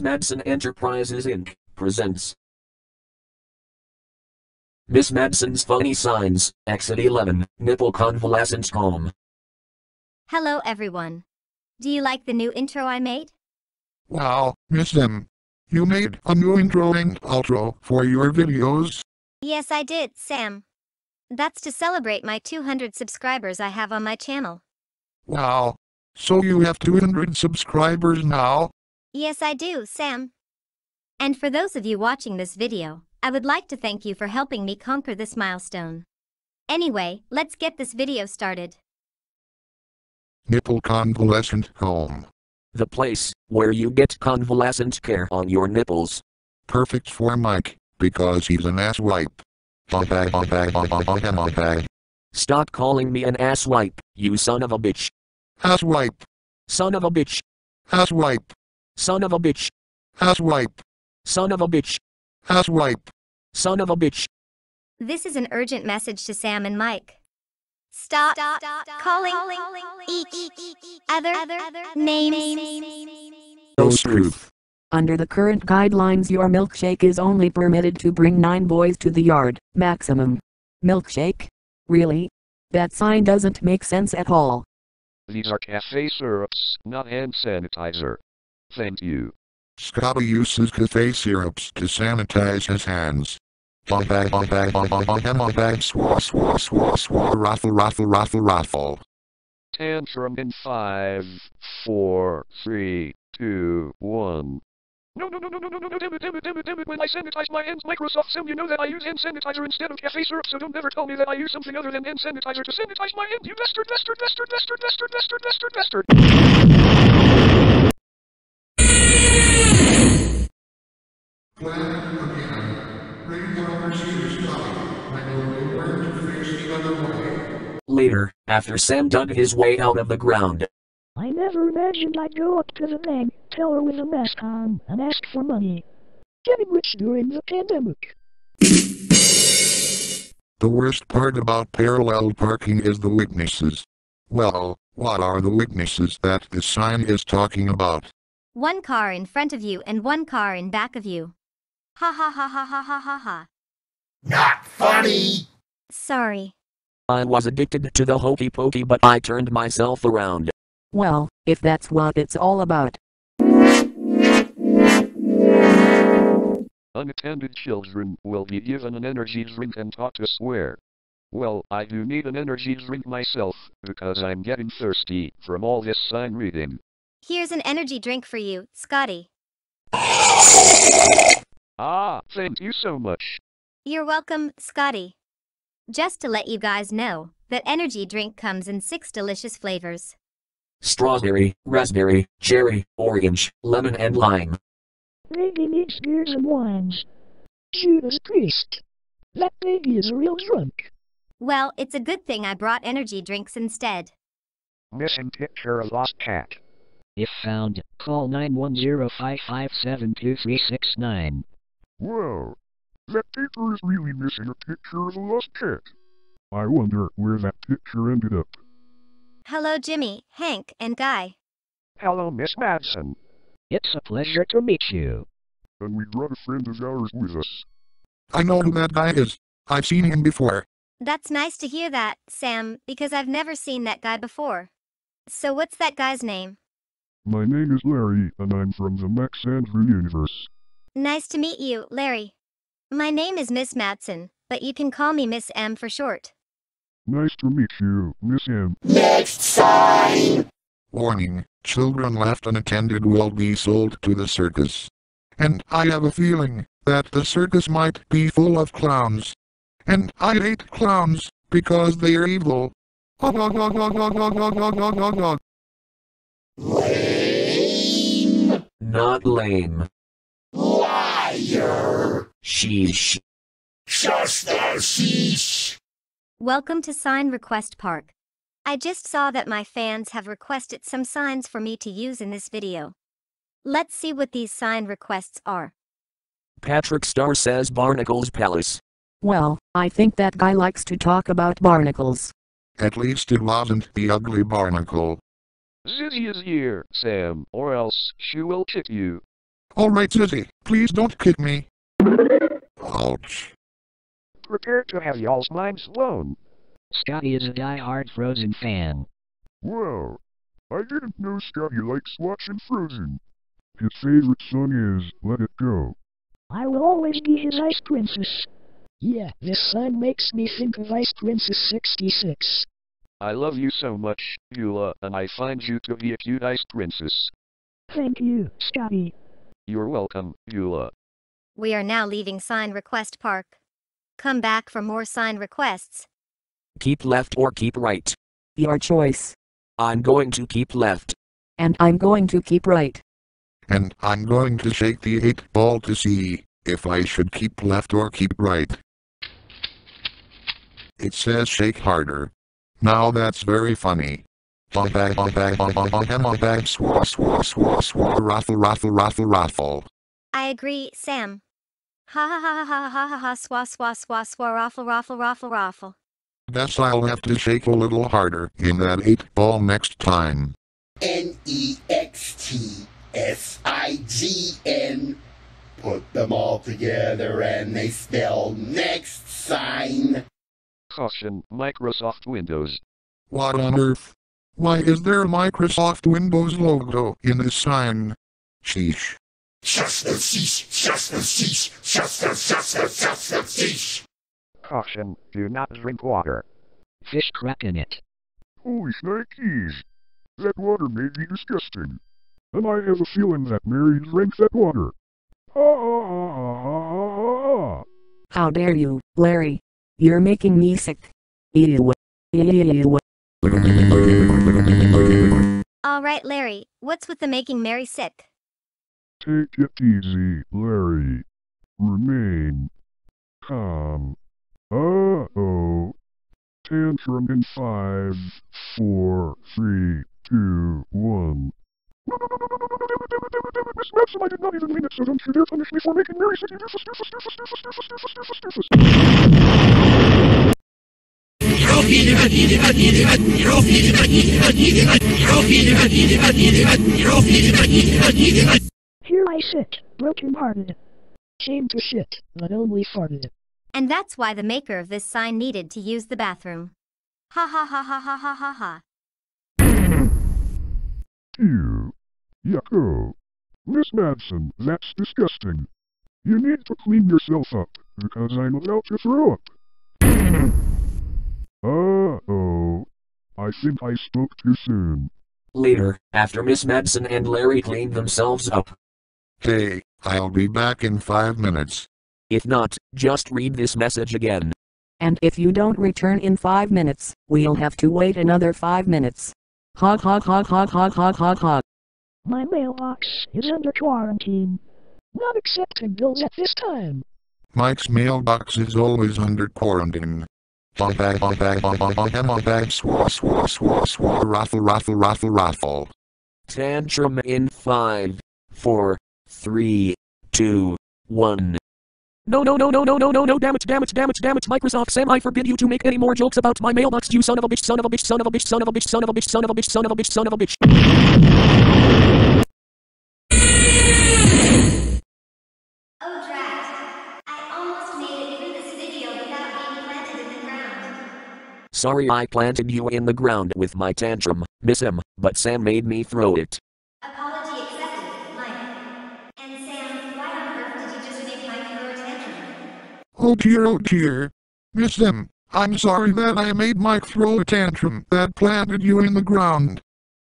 Miss Madson Enterprises Inc. presents Miss Madson's Funny Signs, Exit 11, Nipple Convalescent Home. Hello everyone. Do you like the new intro I made? Wow, Miss M. You made a new intro and outro for your videos? Yes, I did, Sam. That's to celebrate my 200 subscribers I have on my channel. Wow. So you have 200 subscribers now? Yes, I do, Sam. And for those of you watching this video, I would like to thank you for helping me conquer this milestone. Anyway, let's get this video started. Nipple Convalescent Home. The place where you get convalescent care on your nipples. Perfect for Mike, because he's an ass wipe. Stop calling me an asswipe, you son of a bitch. Asswipe. Son of a bitch. Ass wipe. Son of a bitch. Ass wipe. Son of a bitch. Ass wipe. Son of a bitch. This is an urgent message to Sam and Mike. Stop, calling, each other, names. Ghost truth. Under the current guidelines, your milkshake is only permitted to bring nine boys to the yard, maximum. Milkshake? Really? That sign doesn't make sense at all. These are cafe syrups, not hand sanitizer. Thank you. Scotty uses cafe syrups to sanitize his hands. Raffle, raffle, raffle, raffle. Tantrum in five, four, three, two, one. No, no, no, no, no, no, no, no, damn it, damn it, damn it, damn it. When I sanitize my hands, Microsoft Sam, you know that I use hand sanitizer instead of cafe syrup, so don't ever tell me that I use something other than hand sanitizer to sanitize my hands, you bastard, bastard, bastard, bastard, bastard, bastard, bastard, bastard. Later, after Sam dug his way out of the ground, I never imagined I'd go up to the bank teller with a mask on and ask for money. Getting rich during the pandemic. The worst part about parallel parking is the witnesses. Well, what are the witnesses that the sign is talking about? One car in front of you and one car in back of you. Ha ha ha ha ha ha ha ha. Not funny. Sorry. I was addicted to the hokey pokey, but I turned myself around. Well, if that's what it's all about. Unattended children will be given an energy drink and taught to swear. Well, I do need an energy drink myself, because I'm getting thirsty from all this sign reading. Here's an energy drink for you, Scotty. Ah, thank you so much. You're welcome, Scotty. Just to let you guys know, that energy drink comes in six delicious flavors. Strawberry, raspberry, cherry, orange, lemon, and lime. Baby needs beers and wines. Judas Priest. That baby is a real drunk. Well, it's a good thing I brought energy drinks instead. Missing picture of lost cat. If found, call 910-557-2369. Whoa, that paper is really missing a picture of a lost cat. I wonder where that picture ended up. Hello, Jimmy, Hank, and Guy. Hello, Miss Madson. It's a pleasure to meet you. And we brought a friend of ours with us. I know who that guy is. I've seen him before. That's nice to hear that, Sam, because I've never seen that guy before. So what's that guy's name? My name is Larry, and I'm from the Max Andrew universe. Nice to meet you, Larry. My name is Miss Madson, but you can call me Miss M for short. Nice to meet you, Miss M. Next sign. Warning, children left unattended will be sold to the circus. And I have a feeling that the circus might be full of clowns. And I hate clowns because they are evil. Lame. Not lame. Liar. Sheesh. Just the sheesh. Welcome to Sign Request Park. I just saw that my fans have requested some signs for me to use in this video. Let's see what these sign requests are. Patrick Star says Barnacles Palace. Well, I think that guy likes to talk about barnacles. At least it wasn't the ugly barnacle. Zizzy is here, Sam, or else she will kick you. Alright Zizzy, please don't kick me. Ouch. Prepare to have y'all's minds blown. Scotty is a die-hard Frozen fan. Wow, I didn't know Scotty likes watching Frozen. His favorite song is Let It Go. I will always be his Ice Princess. Yeah, this sign makes me think of Ice Princess 66. I love you so much, Eula, and I find you to be a cute ice princess. Thank you, Scotty. You're welcome, Eula. We are now leaving Sign Request Park. Come back for more sign requests. Keep left or keep right. Your choice. I'm going to keep left. And I'm going to keep right. And I'm going to shake the eight ball to see if I should keep left or keep right. It says shake harder. Now that's very funny. Bang bang bang bang bang bang bang bang bang bang swa swa swa swa raffle raffle raffle raffle. I agree, Sam. Ha ha ha ha ha ha ha swa swa swa swa raffle raffle raffle raffle. Guess I'll have to shake a little harder in that eight ball next time. N E X T S I G N. Put them all together and they spell next sign. Caution, Microsoft Windows. What on earth? Why is there a Microsoft Windows logo in this sign? Sheesh. Caution, do not drink water. Fish crap in it. Holy shnikes. That water may be disgusting. And I have a feeling that Mary drank that water. Ah. How dare you, Larry? You're making me sick. Ew. Ew. Alright, Larry, what's with the making Mary sick? Take it easy, Larry. Remain calm. Uh-oh. Tantrum in five, four, three, two, one. Miss Madson, I did not even mean it, so don't you dare punish me for making Mary sick, you doofus, doofus, doofus, doofus, doofus, doofus, doofus, doofus. Here I sit, broken hearted. Shame to shit, but only farted. And that's why the maker of this sign needed to use the bathroom. Ha ha ha ha ha ha ha ha. Ew. Yucko. Miss Madson, that's disgusting. You need to clean yourself up, because I'm about to throw up. Uh-oh. I think I spoke too soon. Later, after Miss Madson and Larry cleaned themselves up. Hey, I'll be back in five minutes. If not, just read this message again. And if you don't return in five minutes, we'll have to wait another five minutes. Hog hog hog hog hog hog hog hog. My mailbox is under quarantine. Not accepting bills at this time. Mike's mailbox is always under quarantine. Bang bang bang bang bang bang bang bang bang swa swa swa swa raffle raffle raffle raffle. Tantrum in 5, 4, 3, 2, 1. No, no, no, no, no, no, no, no, damn it, damn it, damn it, damn it, Microsoft Sam, I forbid you to make any more jokes about my mailbox, you son of a bitch, son of a bitch, son of a bitch, son of a bitch, son of a bitch, son of a bitch, son of a bitch, son of a bitch. Sorry I planted you in the ground with my tantrum, Miss M, but Sam made me throw it. Apology accepted, Mike. And Sam, why on earth did you just make Mike throw a tantrum? Oh dear, oh dear. Miss M. I'm sorry that I made Mike throw a tantrum that planted you in the ground.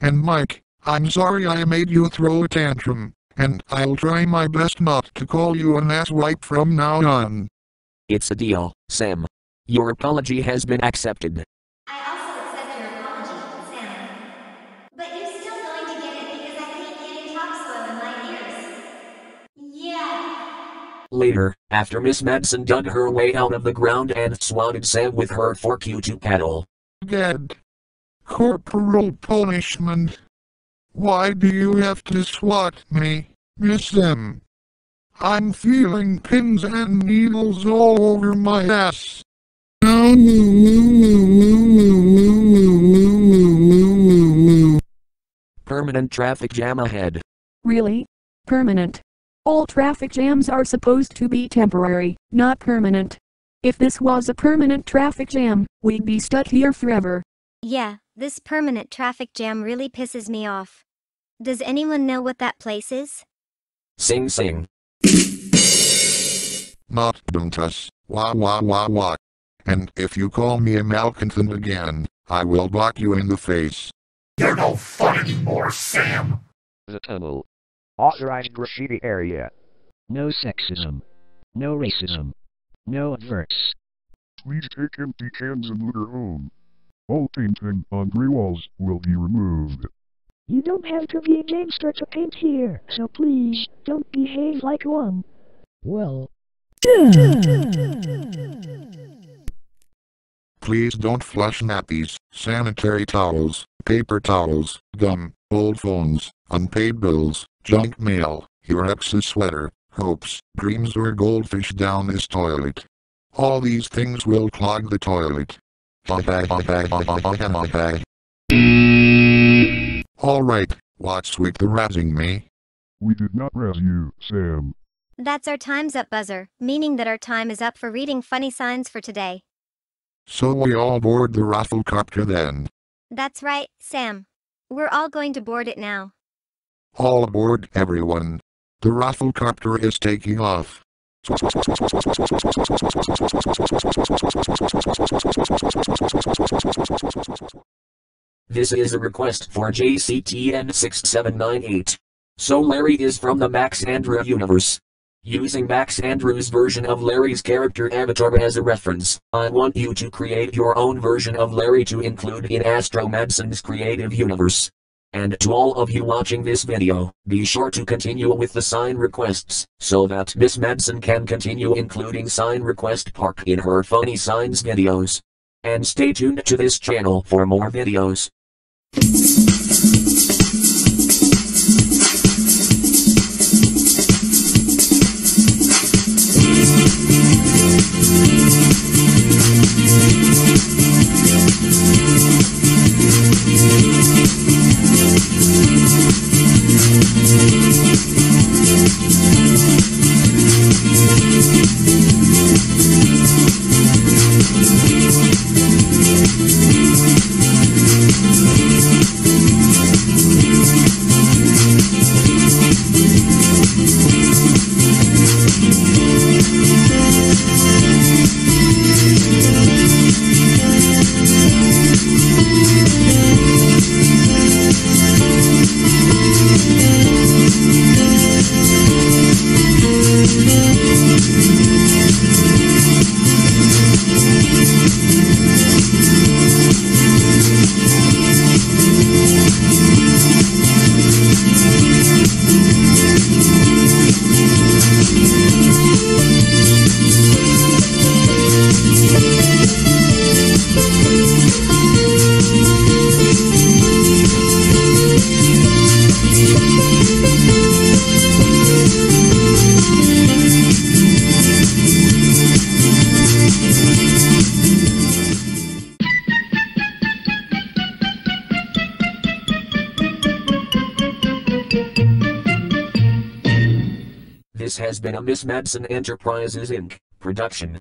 And Mike, I'm sorry I made you throw a tantrum. And I'll try my best not to call you an asswipe from now on. It's a deal, Sam. Your apology has been accepted. I also accept your apology, Sam. But you're still going to get it because I hate getting topsoil in my ears. Yeah. Later, after Miss Madson dug her way out of the ground and swatted Sam with her fork you to paddle. Dead. Corporal punishment. Why do you have to swat me, Miss M? I'm feeling pins and needles all over my ass. No. Permanent traffic jam ahead. Really? Permanent. All traffic jams are supposed to be temporary, not permanent. If this was a permanent traffic jam, we'd be stuck here forever. Yeah, this permanent traffic jam really pisses me off. Does anyone know what that place is? Sing sing. Not Duntus. Wah wah wah wah. And if you call me a malcontent again, I will block you in the face. You're no fun anymore, Sam. The tunnel. Authorized graffiti area. No sexism. No racism. No adverts. Please take empty cans and litter home. All painting on gray walls will be removed. You don't have to be a gangster to paint here, so please, don't behave like one. Well, Please don't flush nappies, sanitary towels, paper towels, gum, old phones, unpaid bills, junk mail, your ex's sweater, hopes, dreams or goldfish down this toilet. All these things will clog the toilet. Alright, what's with the razzing me? We did not razz you, Sam. That's our time's up buzzer, meaning that our time is up for reading funny signs for today. So we all board the rafflecopter then. That's right, Sam. We're all going to board it now. All aboard everyone. The rafflecopter is taking off. This is a request for JCTN 6798. So Larry is from the Max Andrew universe. Using Max Andrews' version of Larry's character avatar as a reference, I want you to create your own version of Larry to include in Astro Madson's creative universe. And to all of you watching this video, be sure to continue with the sign requests, so that Miss Madson can continue including sign request park in her funny signs videos. And stay tuned to this channel for more videos. Been a Miss Madson Enterprises Inc. production.